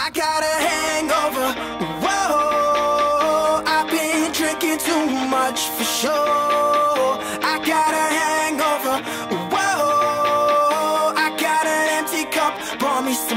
I got a hangover. Whoa, I've been drinking too much for sure. I got a hangover. Whoa, I got an empty cup. Pour me some.